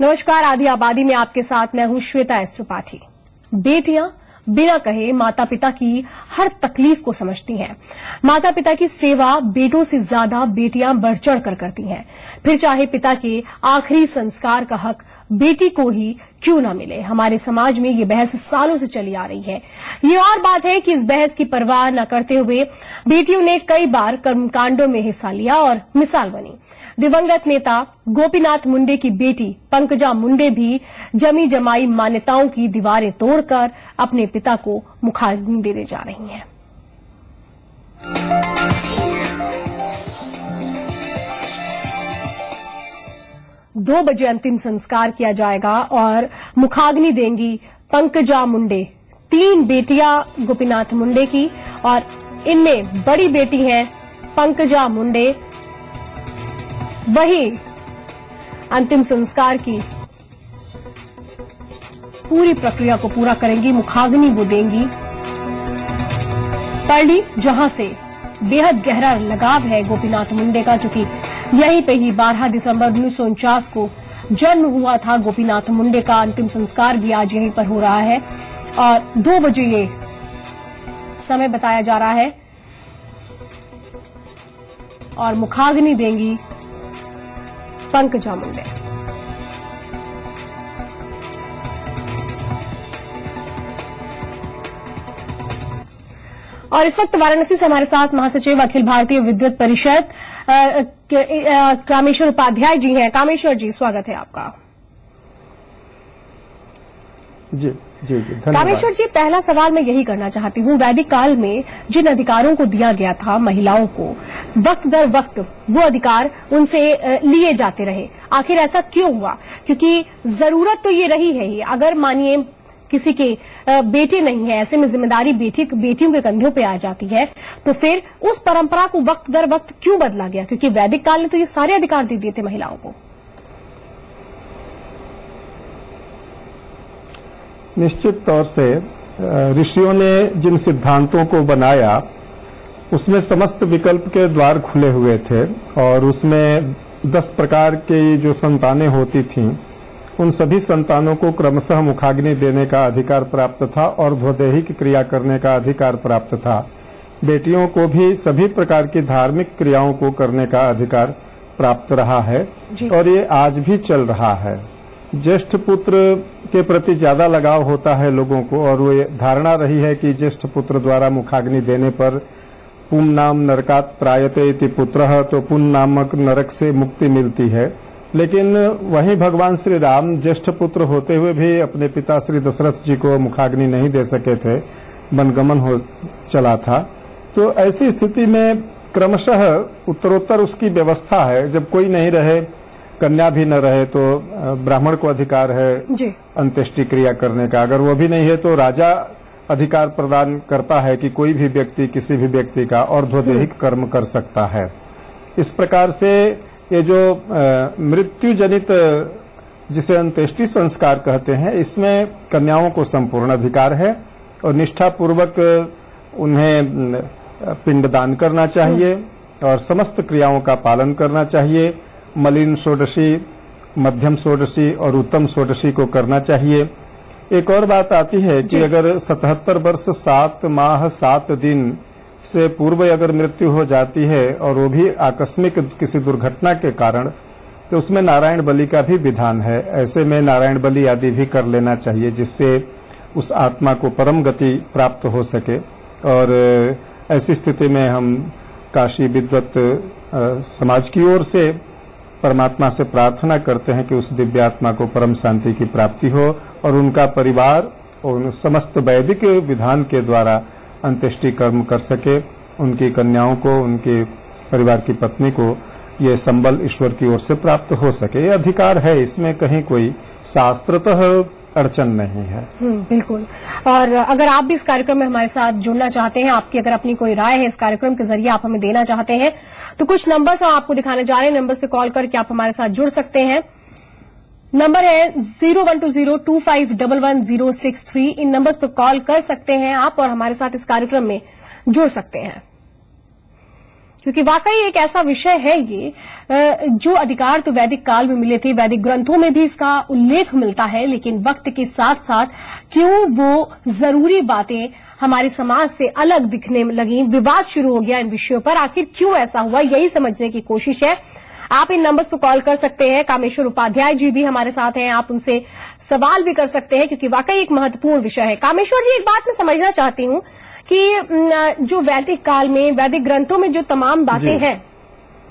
नमस्कार आदि आबादी में आपके साथ मैं हूँ श्वेता एस त्रिपाठी। बेटियाँ बिना कहे माता पिता की हर तकलीफ़ को समझती हैं। माता पिता की सेवा बेटों से ज़्यादा बेटियाँ बढ़ चढ़ कर करती हैं। फिर चाहे पिता के आखिरी संस्कार का हक बेटी को ही क्यों ना मिले? हमारे समाज में ये बहस सालों से चली आ रही है। ये और बात है कि इस बहस की परवाह न करते हुए बेटियों ने कई बार कर्मकांडों में हिस्सा लिया और मिसाल बनी। दिवंगत नेता गोपीनाथ मुंडे की बेटी पंकजा मुंडे भी जमी जमाई मान्यताओं की दीवारें तोड़कर अपने पिता को मुखाग्नि देने जा रही हैं। दो बजे अंतिम संस्कार किया जाएगा और मुखाग्नि देंगी पंकजा मुंडे। तीन बेटियाँ गोपीनाथ मुंडे की और इनमें बड़ी बेटी हैं पंकजा मुंडे। वही अंतिम संस्कार की पूरी प्रक्रिया को पूरा करेंगी, मुखाग्नि वो देंगी। पर्ली जहाँ से बेहद गहरा लगाव है गोपीनाथ मुंडे का, चूँकि यहीं पे ही 12 दिसंबर उन्नीस सौ उनचास को जन्म हुआ था गोपीनाथ मुंडे का अंतिम संस्कार भी आज यहीं पर हो रहा है। और दो बजे ये समय बताया जा रहा है और मुखाग्नि देंगी पंकजा मुंडे। और इस वक्त वाराणसी से हमारे साथ महासचिव अखिल भारतीय विद्युत परिषद कामेश्वर उपाध्याय जी हैं। कामेश्वर जी, स्वागत है आपका। जी। कामेश्वर जी, पहला सवाल मैं यही करना चाहती हूँ। वैदिक काल में जिन अधिकारों को दिया गया था महिलाओं को, वक्त दर वक्त वो अधिकार उनसे लिए जाते रहे। आखिर ऐसा क्यों हुआ? क्योंकि ज़रूरत तो ये रही है ही। अगर मानिए किसी के बेटे नहीं है, ऐसे में ज़िम्मेदारी बेटी, बेटियों के कंधों पे आ जाती है तो फिर उस परंपरा को वक्त दर वक्त क्यों बदला गया? क्योंकि वैदिक काल ने तो ये सारे अधिकार दे दिए थे महिलाओं को। निश्चित तौर से ऋषियों ने जिन सिद्धांतों को बनाया उसमें समस्त विकल्प के द्वार खुले हुए थे और उसमें दस प्रकार की जो संतानें होती थीं उन सभी संतानों को क्रमशः मुखाग्नि देने का अधिकार प्राप्त था और ध्वदेहिक क्रिया करने का अधिकार प्राप्त था। बेटियों को भी सभी प्रकार की धार्मिक क्रियाओं को करने का अधिकार प्राप्त रहा है और ये आज भी चल रहा है। ज्येष्ठ पुत्र के प्रति ज़्यादा लगाव होता है लोगों को और वो धारणा रही है कि ज्येष्ठ पुत्र द्वारा मुखाग्नि देने पर पुम नाम नरकात त्रायते इति पुत्र तो पुन नामक नरक से मुक्ति मिलती है। लेकिन वहीं भगवान श्री राम ज्येष्ठ पुत्र होते हुए भी अपने पिता श्री दशरथ जी को मुखाग्नि नहीं दे सके थे, वनगमन हो चला था। तो ऐसी स्थिति में क्रमशः उत्तरोत्तर उसकी व्यवस्था है, जब कोई नहीं रहे कन्या भी न रहे तो ब्राह्मण को अधिकार है अंत्येष्टि क्रिया करने का। अगर वो भी नहीं है तो राजा अधिकार प्रदान करता है कि कोई भी व्यक्ति किसी भी व्यक्ति का और ध्वदेहिक कर्म कर सकता है। इस प्रकार से ये जो मृत्यु जनित जिसे अंत्येष्टि संस्कार कहते हैं इसमें कन्याओं को संपूर्ण अधिकार है और निष्ठापूर्वक उन्हें पिंडदान करना चाहिए और समस्त क्रियाओं का पालन करना चाहिए। मलिन षोडशी मध्यम षोडशी और उत्तम षोडशी को करना चाहिए। एक और बात आती है कि अगर 77 वर्ष सात माह सात दिन से पूर्व अगर मृत्यु हो जाती है और वो भी आकस्मिक किसी दुर्घटना के कारण तो उसमें नारायण बलि का भी विधान है। ऐसे में नारायण बलि आदि भी कर लेना चाहिए जिससे उस आत्मा को परम गति प्राप्त हो सके। और ऐसी स्थिति में हम काशी विद्वत समाज की ओर से परमात्मा से प्रार्थना करते हैं कि उस दिव्यात्मा को परम शांति की प्राप्ति हो और उनका परिवार और समस्त वैदिक विधान के द्वारा अंत्येष्टि कर्म कर सके। उनकी कन्याओं को, उनके परिवार की पत्नी को ये संबल ईश्वर की ओर से प्राप्त हो सके। ये अधिकार है, इसमें कहीं कोई शास्त्रतः अड़चन नहीं है। हम्म, बिल्कुल। और अगर आप भी इस कार्यक्रम में हमारे साथ जुड़ना चाहते हैं आपकी अगर अपनी कोई राय है इस कार्यक्रम के ज़रिए आप हमें देना चाहते हैं तो कुछ नंबर्स हम आपको दिखाने जा रहे हैं। नंबर्स पे कॉल करके आप हमारे साथ जुड़ सकते हैं। नंबर है zero one two zero two five double one zero six three इन नंबर्स पर कॉल कर सकते हैं आप और हमारे साथ इस कार्यक्रम में जुड़ सकते हैं। क्योंकि वाकई एक ऐसा विषय है ये जो अधिकार तो वैदिक काल में मिले थे, वैदिक ग्रंथों में भी इसका उल्लेख मिलता है, लेकिन वक्त के साथ साथ क्यों वो ज़रूरी बातें हमारे समाज से अलग दिखने लगी, विवाद शुरू हो गया इन विषयों पर, आखिर क्यों ऐसा हुआ, यही समझने की कोशिश है। आप इन नंबर्स पर कॉल कर सकते हैं। कामेश्वर उपाध्याय जी भी हमारे साथ हैं। आप उनसे सवाल भी कर सकते हैं क्योंकि वाकई एक महत्वपूर्ण विषय है। कामेश्वर जी एक बात मैं समझना चाहती हूँ कि जो वैदिक काल में वैदिक ग्रंथों में जो तमाम बातें हैं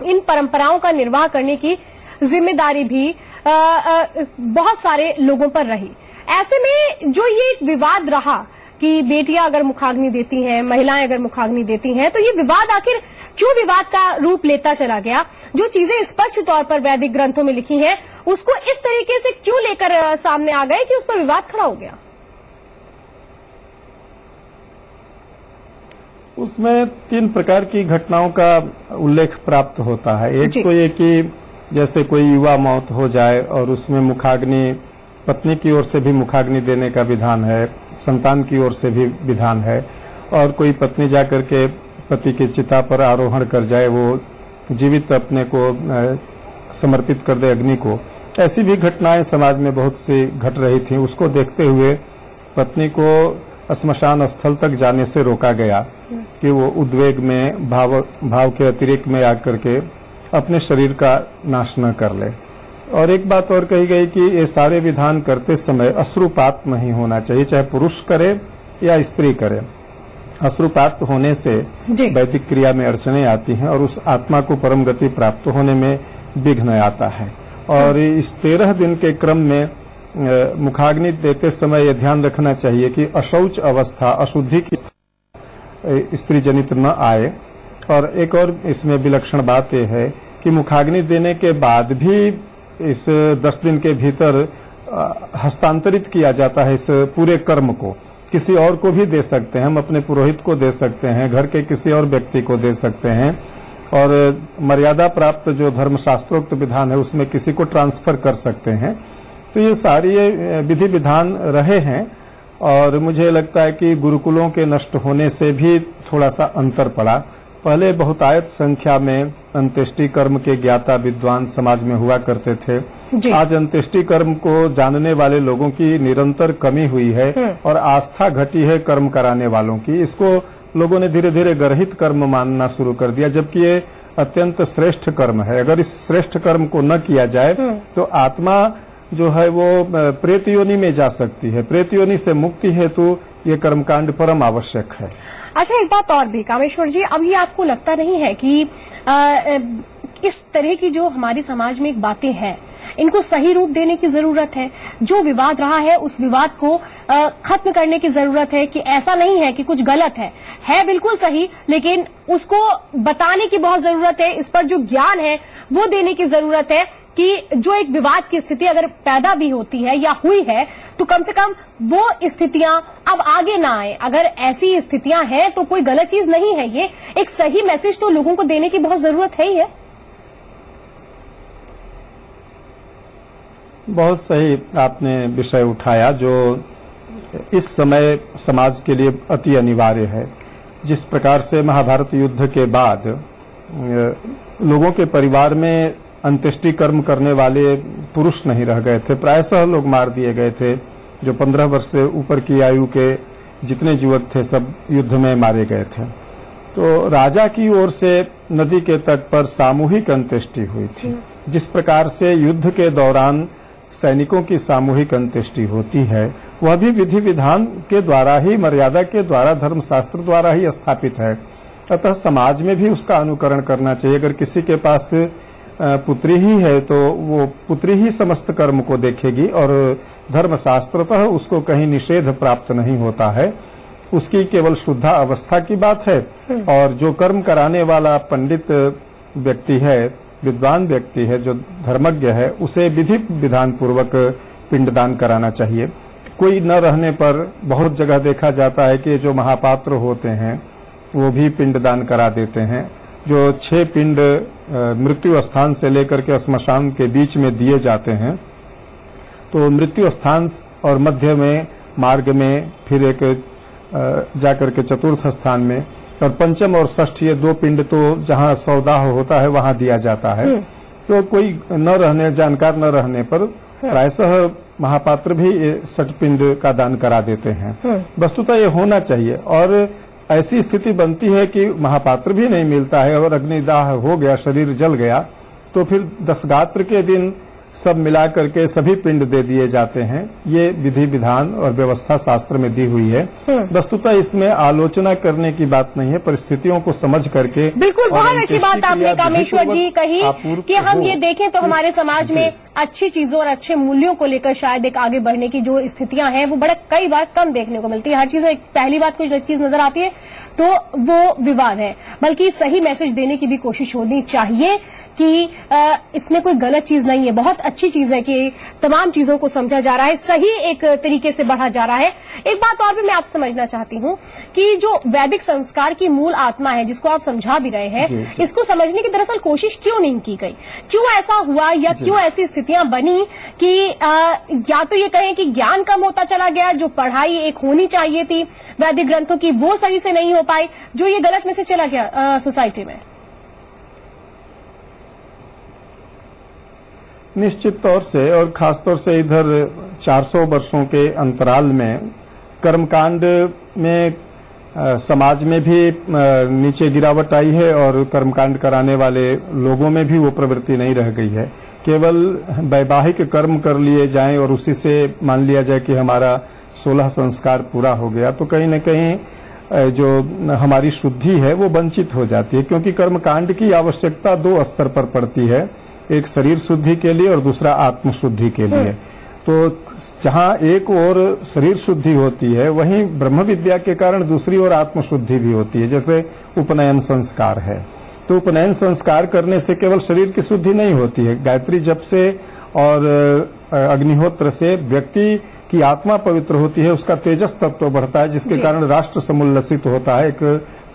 इन परंपराओं का निर्वाह करने की ज़िम्मेदारी भी अ, अ, बहुत सारे लोगों पर रही। ऐसे में जो ये विवाद रहा कि बेटियाँ अगर मुखाग्नि देती हैं महिलाएँ अगर मुखाग्नि देती हैं तो ये विवाद आखिर क्यों विवाद का रूप लेता चला गया? जो चीज़ें स्पष्ट तौर पर वैदिक ग्रंथों में लिखी हैं उसको इस तरीके से क्यों लेकर सामने आ गए कि उस पर विवाद खड़ा हो गया? उसमें तीन प्रकार की घटनाओं का उल्लेख प्राप्त होता है। एक तो ये कि जैसे कोई युवा मौत हो जाए और उसमें मुखाग्नि पत्नी की ओर से भी मुखाग्नि देने का विधान है, संतान की ओर से भी विधान है, और कोई पत्नी जाकर के पति के चिता पर आरोहण कर जाए, वो जीवित अपने को समर्पित कर दे अग्नि को। ऐसी भी घटनाएँ समाज में बहुत सी घट रही थी। उसको देखते हुए पत्नी को स्मशान स्थल तक जाने से रोका गया कि वो उद्वेग में, भाव भाव के अतिरिक्त में आकर के अपने शरीर का नाश न कर ले। और एक बात और कही गई कि ये सारे विधान करते समय अश्रुपात नहीं होना चाहिए चाहे पुरुष करे या स्त्री करे। अश्रुपात होने से वैदिक क्रिया में अड़चने आती हैं और उस आत्मा को परम गति प्राप्त होने में विघ्न आता है। और इस तेरह दिन के क्रम में मुखाग्नि देते समय यह ध्यान रखना चाहिए कि अशौच अवस्था अशुद्धि की स्त्री जनित न आए। और एक और इसमें विलक्षण बात यह है कि मुखाग्नि देने के बाद भी इस दस दिन के भीतर हस्तांतरित किया जाता है इस पूरे कर्म को। किसी और को भी दे सकते हैं, हम अपने पुरोहित को दे सकते हैं, घर के किसी और व्यक्ति को दे सकते हैं, और मर्यादा प्राप्त जो धर्मशास्त्रोक्त विधान है, उसमें किसी को ट्रांसफ़र कर सकते हैं। तो ये सारी विधि विधान रहे हैं, और मुझे लगता है कि गुरुकुलों के नष्ट होने से भी थोड़ा सा अंतर पड़ा। पहले बहुतायत संख्या में अंत्येष्टि कर्म के ज्ञाता विद्वान समाज में हुआ करते थे। आज अंत्येष्टि कर्म को जानने वाले लोगों की निरंतर कमी हुई है और आस्था घटी है कर्म कराने वालों की। इसको लोगों ने धीरे धीरे गर्हित कर्म मानना शुरू कर दिया जबकि ये अत्यंत श्रेष्ठ कर्म है। अगर इस श्रेष्ठ कर्म को न किया जाए तो आत्मा जो है वो अ, प्रेत योनि में जा सकती है। प्रेत योनि से मुक्ति हेतु ये कर्मकांड परम आवश्यक है। अच्छा एक बात और भी कामेश्वर जी अभी आपको लगता नहीं है कि आ, इस तरह की जो हमारे समाज में एक बातें हैं, इनको सही रूप देने की ज़रूरत है। जो विवाद रहा है, उस विवाद को खत्म करने की ज़रूरत है कि ऐसा नहीं है कि कुछ गलत है। है बिल्कुल सही, लेकिन उसको बताने की बहुत ज़रूरत है, इस पर जो ज्ञान है, वो देने की ज़रूरत है कि जो एक विवाद की स्थिति अगर पैदा भी होती है या हुई है तो कम से कम वो स्थितियाँ अब आगे ना आए। अगर ऐसी स्थितियाँ हैं तो कोई गलत चीज़ नहीं है ये। एक सही मैसेज तो लोगों को देने की बहुत ज़रूरत है ही है। बहुत सही आपने विषय उठाया जो इस समय समाज के लिए अति अनिवार्य है। जिस प्रकार से महाभारत युद्ध के बाद लोगों के परिवार में अंत्येष्टि कर्म करने वाले पुरुष नहीं रह गए थे। प्रायशः लोग मार दिए गए थे। जो पंद्रह वर्ष से ऊपर की आयु के जितने युवक थे, सब युद्ध में मारे गए थे। तो राजा की ओर से नदी के तट पर सामूहिक अंत्येष्टि हुई थी। जिस प्रकार से युद्ध के दौरान सैनिकों की सामूहिक अंत्येष्टि होती है। वह भी विधि विधान के द्वारा ही मर्यादा के द्वारा धर्मशास्त्र द्वारा ही स्थापित है। अतः समाज में भी उसका अनुकरण करना चाहिए। अगर किसी के पास पुत्री ही है तो वो पुत्री ही समस्त कर्म को देखेगी और धर्मशास्त्रतः उसको कहीं निषेध प्राप्त नहीं होता है। उसकी केवल शुद्धा अवस्था की बात है और जो कर्म कराने वाला पंडित व्यक्ति है विद्वान व्यक्ति है, जो धर्मज्ञ है, उसे विधि विधान पूर्वक पिंडदान कराना चाहिए। कोई न रहने पर बहुत जगह देखा जाता है कि जो महापात्र होते हैं, वो भी पिंडदान करा देते हैं। जो छह पिंड मृत्यु स्थान से लेकर के स्मशान के बीच में दिए जाते हैं तो मृत्यु स्थान और मध्य में, मार्ग में, फिर एक जाकर के चतुर्थ स्थान में और पंचम और षष्ठ ये दो पिंड तो जहाँ सौदाह होता है वहाँ दिया जाता है। तो कोई न रहने जानकार न रहने पर प्रायशः महापात्र भी ये छठ पिंड का दान करा देते हैं। वस्तुतः ये होना चाहिए। और ऐसी स्थिति बनती है कि महापात्र भी नहीं मिलता है और अग्निदाह हो गया शरीर जल गया तो फिर दसगात्र के दिन सब मिला करके सभी पिंड दे दिए जाते हैं। ये विधि विधान और व्यवस्था शास्त्र में दी हुई है। वस्तुतः इसमें आलोचना करने की बात नहीं है परिस्थितियों को समझ करके बिल्कुल बहुत अच्छी बात आपने कामेश्वर जी कही कि हम ये देखें तो हमारे समाज में अच्छी चीज़ों और अच्छे मूल्यों को लेकर शायद एक आगे बढ़ने की जो स्थितियाँ हैं वो बड़ा कई बार कम देखने को मिलती है। हर चीज़ एक पहली बात कुछ चीज़ नज़र आती है तो वो विवाद है। बल्कि सही मैसेज देने की भी कोशिश होनी चाहिए कि इसमें कोई गलत चीज़ नहीं है। बहुत अच्छी चीज़ है कि तमाम चीज़ों को समझा जा रहा है सही एक तरीके से बढ़ा जा रहा है। एक बात और भी मैं आप समझना चाहती हूँ कि जो वैदिक संस्कार की मूल आत्मा है जिसको आप समझा भी रहे हैं। इसको समझने की दरअसल कोशिश क्यों नहीं की गई? क्यों ऐसा हुआ या क्यों ऐसी स्थितियाँ बनी कि आ, या तो ये कहें कि ज्ञान कम होता चला गया जो पढ़ाई एक होनी चाहिए थी वैदिक ग्रंथों की वो सही से नहीं हो पाई जो ये गलत में से चला गया सोसाइटी में? निश्चित तौर से और खास तौर से इधर 400 वर्षों के अंतराल में कर्मकांड में अ, समाज में भी अ, नीचे गिरावट आई है और कर्मकांड कराने वाले लोगों में भी वो प्रवृत्ति नहीं रह गई है। केवल वैवाहिक कर्म कर लिए जाएँ और उसी से मान लिया जाए कि हमारा सोलह संस्कार पूरा हो गया तो कहीं न कहीं जो हमारी शुद्धि है वो वंचित हो जाती है क्योंकि कर्मकांड की आवश्यकता दो स्तर पर पड़ती है। एक शरीर शुद्धि के लिए और दूसरा आत्म शुद्धि के लिए। तो जहाँ एक और शरीर शुद्धि होती है वहीं ब्रह्म विद्या के कारण दूसरी ओर आत्म शुद्धि भी होती है जैसे उपनयन संस्कार है। तो उपनयन संस्कार करने से केवल शरीर की शुद्धि नहीं होती है। गायत्री जप से और अग्निहोत्र से व्यक्ति की आत्मा पवित्र होती है उसका तेजस तत्व बढ़ता है जिसके कारण राष्ट्र समुल्लसित होता है। एक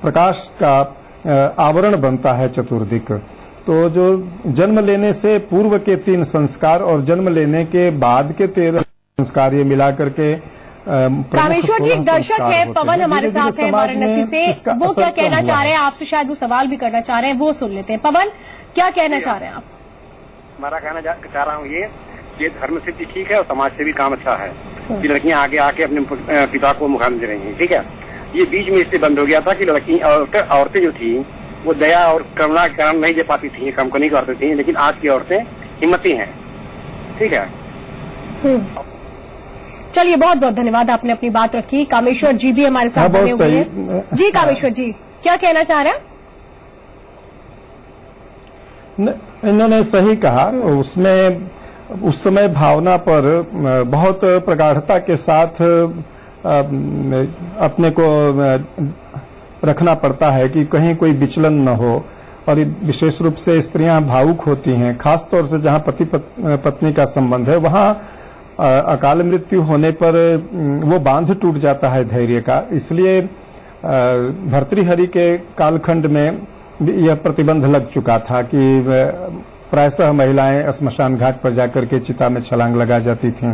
प्रकाश का आवरण बनता है चतुर्दिक। तो जो जन्म लेने से पूर्व के तीन संस्कार और जन्म लेने के बाद के तेरह संस्कार ये मिला करके कामेश्वर जी एक दर्शक है पवन हमारे साथ है वाराणसी से। वो क्या कहना चाह रहे हैं? आपसे शायद वो सवाल भी करना चाह रहे हैं वो सुन लेते हैं। पवन क्या कहना चाह रहे हैं आप? हमारा कहना चाह रहा हूँ ये ये धर्म से भी ठीक है और समाज से भी काम अच्छा है। कि लड़कियाँ आगे आके अपने पिता को मुखान दे रही हैं ठीक है? ये बीच में इससे बंद हो गया था कि लड़की औरतें जो थी वो दया और करुणा के कारण नहीं दे पाती थी काम को नहीं करती थी लेकिन आज की औरतें हिम्मती हैं। ठीक है? चलिए बहुत बहुत धन्यवाद आपने अपनी बात रखी। कामेश्वर जी भी हमारे साथ हाँ, बने हुए हैं। जी कामेश्वर जी क्या कहना चाह रहे हैं? इन्होंने सही कहा। उसमें उस समय भावना पर बहुत प्रगाढ़ता के साथ अपने को रखना पड़ता है कि कहीं कोई विचलन न हो। और विशेष रूप से स्त्रियाँ भावुक होती हैं खास तौर से जहाँ पति पत, पत्नी का संबंध है वहाँ अकाल मृत्यु होने पर वो बाँध टूट जाता है धैर्य का। इसलिए भर्तृहरि के कालखंड में यह प्रतिबंध लग चुका था कि प्रायशः महिलाएँ स्मशान घाट पर जाकर के चिता में छलांग लगा जाती थीं।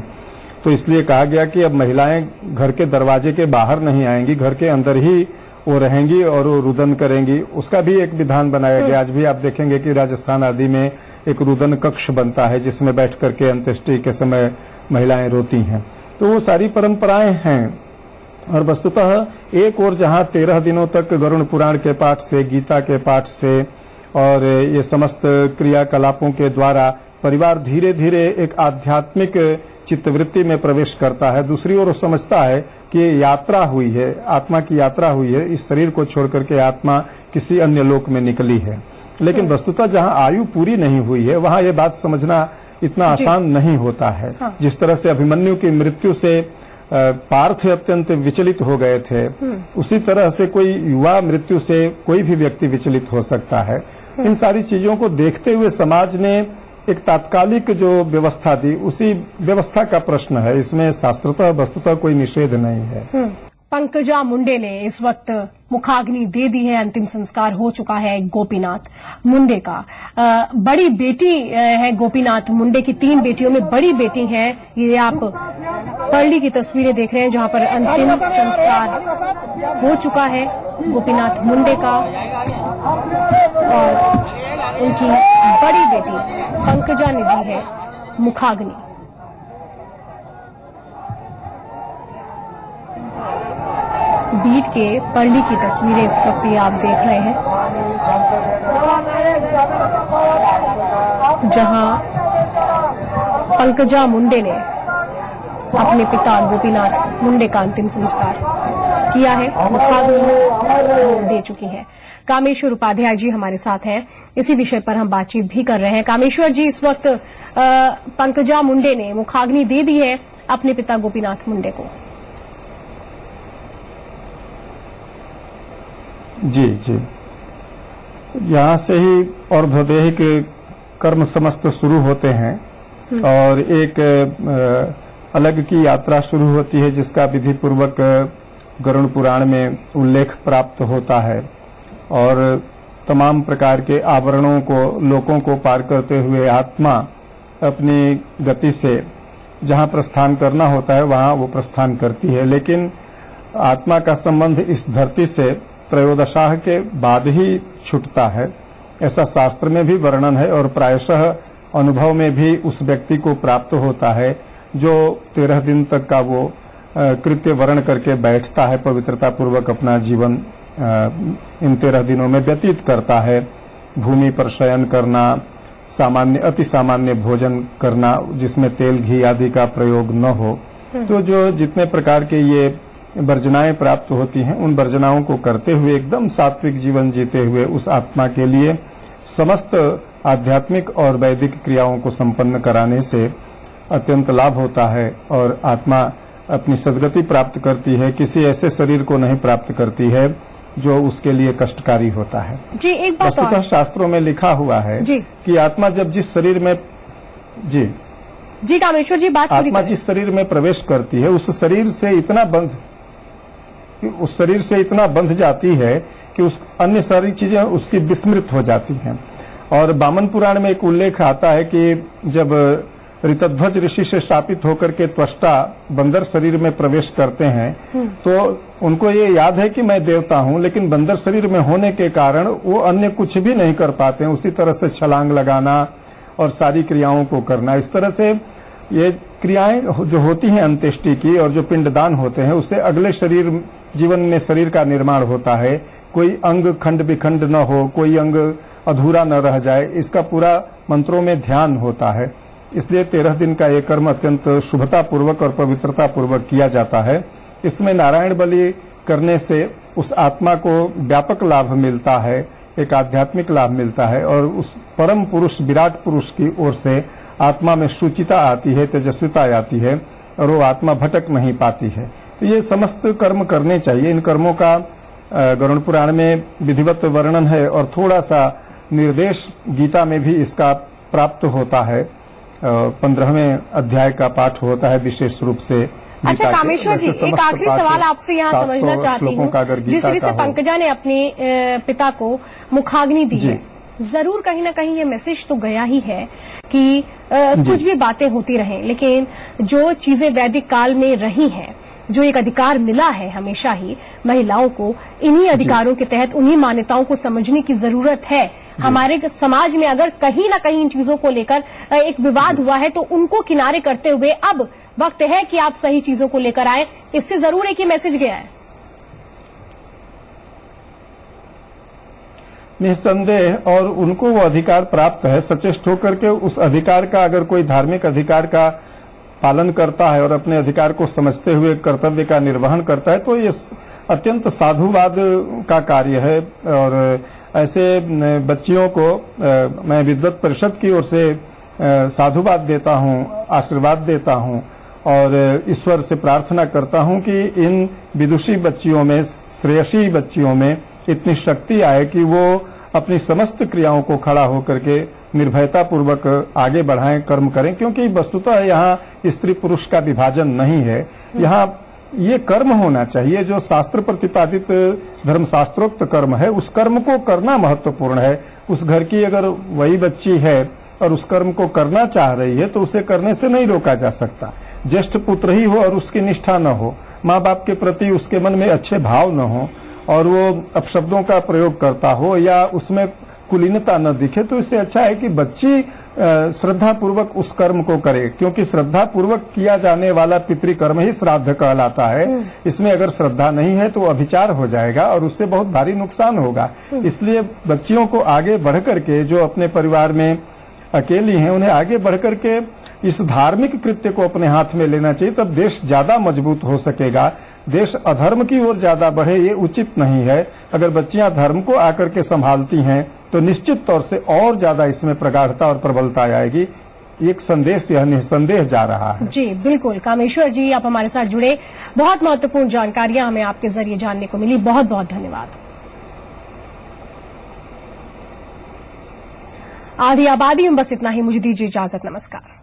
तो इसलिए कहा गया कि अब महिलाएँ घर के दरवाजे के बाहर नहीं आएँगी घर के अंदर ही वो रहेंगी और वो रुदन करेंगी। उसका भी एक विधान बनाया गया। आज भी आप देखेंगे कि राजस्थान आदि में एक रुदन कक्ष बनता है, जिसमें बैठ करके अंत्येष्टि के समय महिलाएँ रोती हैं। तो वो सारी परंपराएँ हैं। और वस्तुतः एक और जहाँ तेरह दिनों तक गरुण पुराण के पाठ से, गीता के पाठ से, और ये समस्त क्रियाकलापों के द्वारा परिवार धीरे धीरे एक आध्यात्मिक चित्तवृत्ति में प्रवेश करता है दूसरी ओर समझता है कि यात्रा हुई है आत्मा की यात्रा हुई है इस शरीर को छोड़ करके आत्मा किसी अन्य लोक में निकली है। लेकिन वस्तुतः जहाँ आयु पूरी नहीं हुई है वहाँ ये बात समझना इतना आसान नहीं होता है। हाँ। जिस तरह से अभिमन्यु की मृत्यु से पार्थ अत्यंत विचलित हो गए थे उसी तरह से कोई युवा मृत्यु से कोई भी व्यक्ति विचलित हो सकता है। इन सारी चीज़ों को देखते हुए समाज ने एक तात्कालिक जो व्यवस्था थी उसी व्यवस्था का प्रश्न है। इसमें शास्त्रता वस्तुता कोई निषेध नहीं है। पंकजा मुंडे ने इस वक्त मुखाग्नि दे दी है। अंतिम संस्कार हो चुका है गोपीनाथ मुंडे का। अ, बड़ी बेटी है गोपीनाथ मुंडे की। तीन बेटियों में बड़ी बेटी है। ये आप पर्ली की तस्वीरें देख रहे हैं जहाँ पर अंतिम संस्कार हो चुका है गोपीनाथ मुंडे का। और उनकी बड़ी बेटी। पंकजा ने दी है, मुखाग्नि। बीट के परली की तस्वीरें इस वक्त ये आप देख रहे हैं, जहाँ पंकजा मुंडे ने अपने पिता गोपीनाथ मुंडे का अंतिम संस्कार किया है, मुखाग्नि दे चुकी हैं। कामेश्वर उपाध्याय जी हमारे साथ हैं। इसी विषय पर हम बातचीत भी कर रहे हैं। कामेश्वर जी इस वक्त पंकजा मुंडे ने मुखाग्नि दे दी है अपने पिता गोपीनाथ मुंडे को। जी जी। यहाँ से ही और भदेह के कर्म समस्त शुरू होते हैं और एक अलग की यात्रा शुरू होती है जिसका विधि पूर्वक गरुण पुराण में उल्लेख प्राप्त होता है। और तमाम प्रकार के आवरणों को, लोकों को पार करते हुए आत्मा अपनी गति से जहाँ प्रस्थान करना होता है, वहाँ वो प्रस्थान करती है। लेकिन आत्मा का संबंध इस धरती से त्रयोदशाह के बाद ही छूटता है। ऐसा शास्त्र में भी वर्णन है और प्रायशः अनुभव में भी उस व्यक्ति को प्राप्त होता है जो तेरह दिन तक का वो कृत्य वर्ण करके बैठता है पवित्रता पूर्वक अपना जीवन इन तेरह दिनों में व्यतीत करता है। भूमि पर शयन करना सामान्य अति सामान्य भोजन करना जिसमें तेल घी आदि का प्रयोग न हो। तो जो जितने प्रकार के ये वर्जनाएँ प्राप्त होती हैं उन वर्जनाओं को करते हुए एकदम सात्विक जीवन जीते हुए उस आत्मा के लिए समस्त आध्यात्मिक और वैदिक क्रियाओं को संपन्न कराने से अत्यंत लाभ होता है और आत्मा अपनी सदगति प्राप्त करती है किसी ऐसे शरीर को नहीं प्राप्त करती है जो उसके लिए कष्टकारी होता है। जी एक बात और। शास्त्रों में लिखा हुआ है जी। कि आत्मा जब जिस शरीर में जी। जी कामेश्वर जी बात आत्मा जिस शरीर में प्रवेश करती है उस शरीर से इतना बंध उस शरीर से इतना बंध जाती है कि उस अन्य सारी चीज़ें उसकी विस्मृत हो जाती हैं। और बामन पुराण में एक उल्लेख आता है कि जब ऋतध्वज ऋषि से शापित होकर के त्वष्टा बंदर शरीर में प्रवेश करते हैं तो उनको ये याद है कि मैं देवता हूँ लेकिन बंदर शरीर में होने के कारण वो अन्य कुछ भी नहीं कर पाते हैं। उसी तरह से छलांग लगाना और सारी क्रियाओं को करना। इस तरह से ये क्रियाएँ जो होती हैं अंत्येष्टि की और जो पिंडदान होते हैं उससे अगले शरीर जीवन में शरीर का निर्माण होता है। कोई अंग खंड विखंड न हो कोई अंग अधूरा न रह जाए इसका पूरा मंत्रों में ध्यान होता है। इसलिए तेरह दिन का ये कर्म अत्यंत शुभता पूर्वक और पवित्रता पूर्वक किया जाता है। इसमें नारायण बलि करने से उस आत्मा को व्यापक लाभ मिलता है, एक आध्यात्मिक लाभ मिलता है और उस परम पुरुष, विराट पुरुष की ओर से आत्मा में शुचिता आती है, तेजस्विता आती है और वो आत्मा भटक नहीं पाती है। तो ये समस्त कर्म करने चाहिए। इन कर्मों का गरुड़ पुराण में विधिवत वर्णन है और थोड़ा सा निर्देश गीता में भी इसका प्राप्त होता है। पंद्रहवें अध्याय का पाठ होता है विशेष रूप से अच्छा कामेश्वर जी एक आखिरी सवाल आपसे यहाँ 700 समझना चाहती हूँ। जिस तरह से पंकजा ने अपने पिता को मुखाग्नि दी है ज़रूर कहीं ना कहीं ये मैसेज तो गया ही है कि अ, कुछ भी बातें होती रहें लेकिन जो चीज़ें वैदिक काल में रही हैं जो एक अधिकार मिला है हमेशा ही महिलाओं को इन्हीं अधिकारों के तहत उन्हीं मान्यताओं को समझने की ज़रूरत है। हमारे समाज में अगर कहीं ना कहीं इन चीज़ों को लेकर एक विवाद हुआ है तो उनको किनारे करते हुए अब वक्त है कि आप सही चीज़ों को लेकर आए। इससे ज़रूर एक ही मैसेज गया है। निस्संदेह और उनको वो अधिकार प्राप्त है। सचेष्ट होकर के उस अधिकार का अगर कोई धार्मिक अधिकार का पालन करता है और अपने अधिकार को समझते हुए कर्तव्य का निर्वहन करता है तो ये अत्यंत साधुवाद का कार्य है। और ऐसे बच्चियों को मैं विद्वत परिषद की ओर से साधुवाद देता हूँ, आशीर्वाद देता हूँ, और ईश्वर से प्रार्थना करता हूँ कि इन विदुषी बच्चियों में, श्रेयसी बच्चियों में इतनी शक्ति आए कि वो अपनी समस्त क्रियाओं को खड़ा होकर के निर्भयता पूर्वक आगे बढ़ाएँ, कर्म करें, क्योंकि वस्तुतः यहाँ स्त्री पुरुष का विभाजन नहीं है। यहाँ ये कर्म होना चाहिए, जो शास्त्र प्रतिपादित धर्मशास्त्रोक्त कर्म है, उस कर्म को करना महत्वपूर्ण है। उस घर की अगर वही बच्ची है और उस कर्म को करना चाह रही है तो उसे करने से नहीं रोका जा सकता। ज्येष्ठ पुत्र ही हो और उसकी निष्ठा न हो माँ बाप के प्रति उसके मन में अच्छे भाव न हो, और वो अपशब्दों का प्रयोग करता हो या उसमें कुलीनता न दिखे तो इससे अच्छा है कि बच्ची श्रद्धा पूर्वक उस कर्म को करे क्योंकि श्रद्धा पूर्वक किया जाने वाला पितृकर्म ही श्राद्ध कहलाता है। इसमें अगर श्रद्धा नहीं है तो अभिचार हो जाएगा और उससे बहुत भारी नुकसान होगा। इसलिए बच्चियों को आगे बढ़ करके जो अपने परिवार में अकेली हैं उन्हें आगे बढ़ करके इस धार्मिक कृत्य को अपने हाथ में लेना चाहिए तब देश ज़्यादा मज़बूत हो सकेगा। देश अधर्म की ओर ज़्यादा बढ़े ये उचित नहीं है। अगर बच्चियाँ धर्म को आकर के संभालती हैं तो निश्चित तौर से और ज़्यादा इसमें प्रगाढ़ता और प्रबलता आएगी। एक संदेश, यह निसंदेह जा रहा है। जी, बिल्कुल। कामेश्वर जी, आप हमारे साथ जुड़े। बहुत महत्वपूर्ण जानकारियाँ हमें आपके ज़रिए जानने को मिली। बहुत बहुत धन्यवाद। आधी आबादी में बस इतना ही। मुझे दीजिए इजाज़त। नमस्कार।